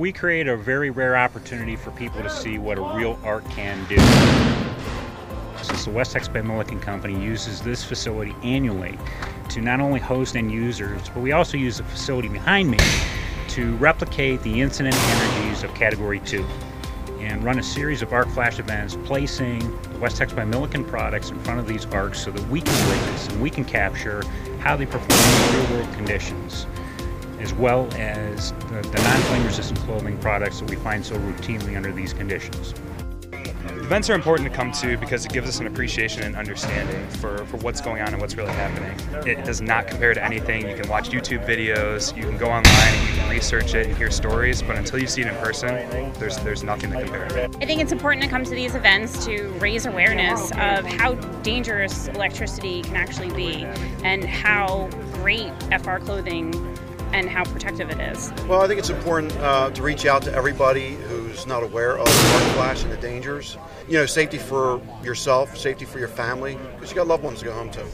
we create a very rare opportunity for people to see what a real arc can do. Since the Westex by Milliken Company uses this facility annually to not only host end users, but we also use the facility behind me to replicate the incident energies of Category 2 and run a series of arc flash events placing the Westex by Milliken products in front of these arcs so that we can witness and we can capture how they perform in real world conditions as well as the, the non-flame resistant clothing products that we find so routinely under these conditions. Events are important to come to because it gives us an appreciation and understanding for, for what's going on and what's really happening. It does not compare to anything. You can watch YouTube videos, you can go online and you can research it and hear stories, but until you see it in person, there's, there's nothing to compare. I think it's important to come to these events to raise awareness of how dangerous electricity can actually be and how great FR clothing and how protective it is. Well, I think it's important uh, to reach out to everybody who's not aware of arc flash and the dangers. You know, safety for yourself, safety for your family, because you got loved ones to go home to.